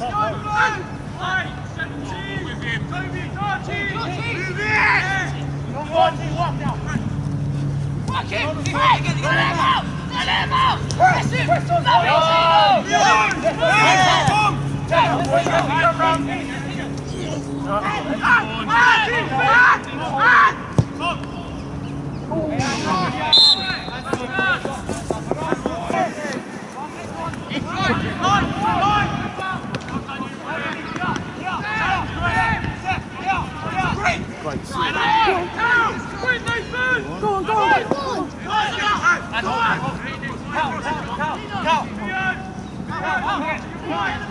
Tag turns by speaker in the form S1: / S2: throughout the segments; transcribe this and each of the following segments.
S1: Finish it,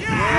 S2: Yes,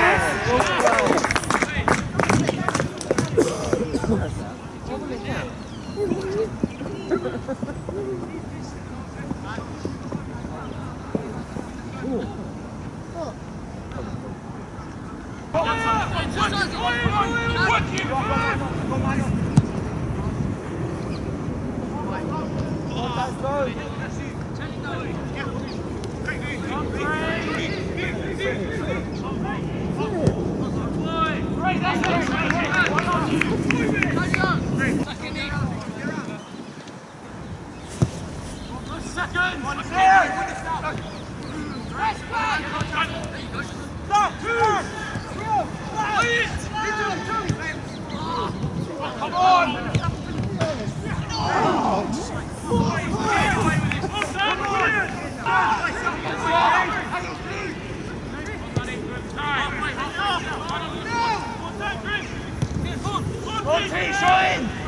S2: Motherfucker,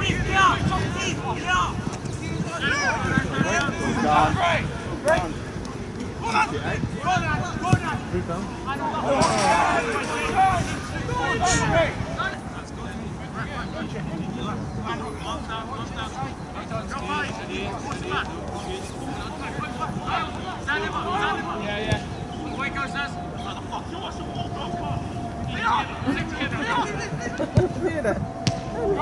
S2: you go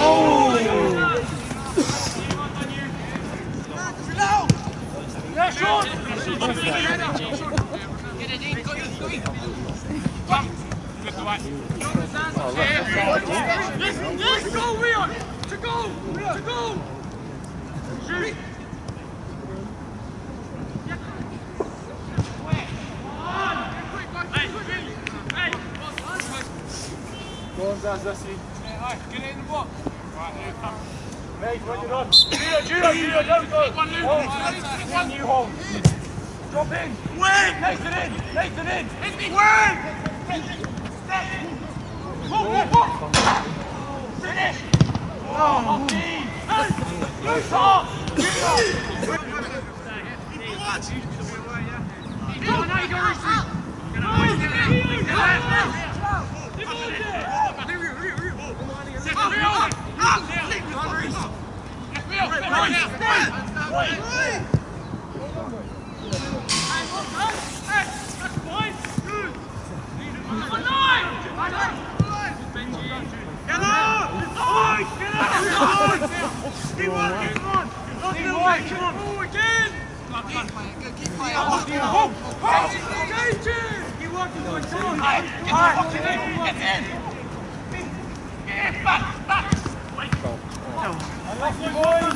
S2: Oh! Go
S3: on, Zaz, that's it.
S2: Get it in the box. Right, here it comes.
S3: Mate, when you're on. Gino, Gino, Gino, don't go.
S2: One loop.
S3: Hold.
S2: One
S3: You hold. Drop in.
S2: Win!
S3: Nathan in. Nathan in.
S2: Win! Finish!
S3: Oh,
S2: Hey! Loose off! Go, now you go, Rishi.
S3: Get the fucking in. Get in. Get in. Back, back.
S2: Unlucky, boys.